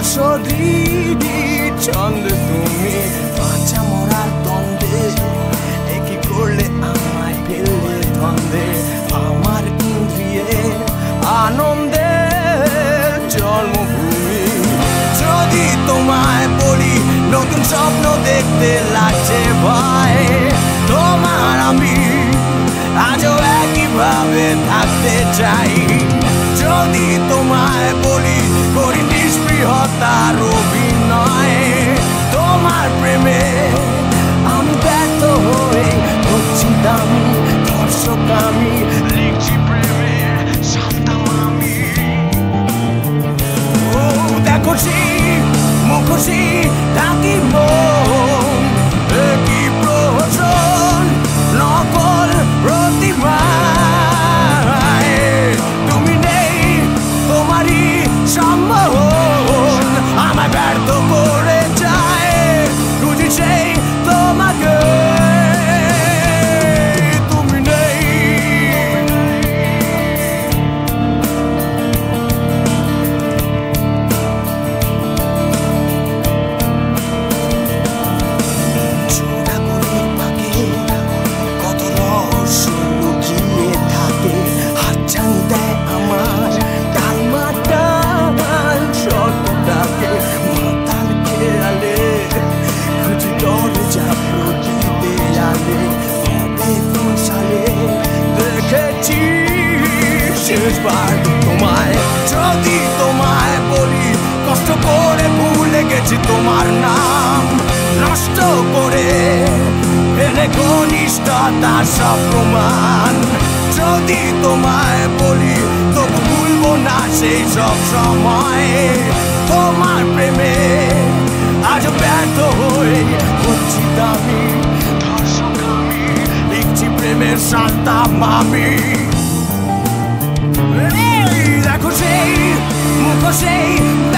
অশরীরী ছন্দ তুমি। বাঁচা মরার দ্বন্দ্বে একই করলে আমায় ফেললে দ্বন্দ্বে? আমার ইন্দ্রিয়ে আনন্দের জন্মভূমি। যদি তোমায় বলি, নতুন স্বপ্ন দেখতে লাগছে ভাই তোমার আমি আজও একইভাবে থাকতে চাই। যদি তোমায় বলি derrotar o. শেষবার তোমায়। যদি তোমায় বলি, কষ্ট করে ভুলে গেছি তোমার নাম। নষ্ট করে ফেলে ঘনিষ্ঠতা সব প্রমাণ। যদি তোমায় বলি, তবু ভুলবো না সেই সব সময়। তোমার প্রেমে আজ ব্যর্থ হয়ে হচ্ছি দামি, ধর্ষক আমি। লিখছি প্রেমের শান্তা মামি Say.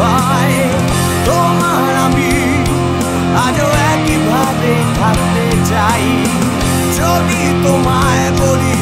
ভাই তোমার আমি আজও একইভাবে থাকতে চাই। যদি তোমায় বলি